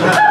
Yeah.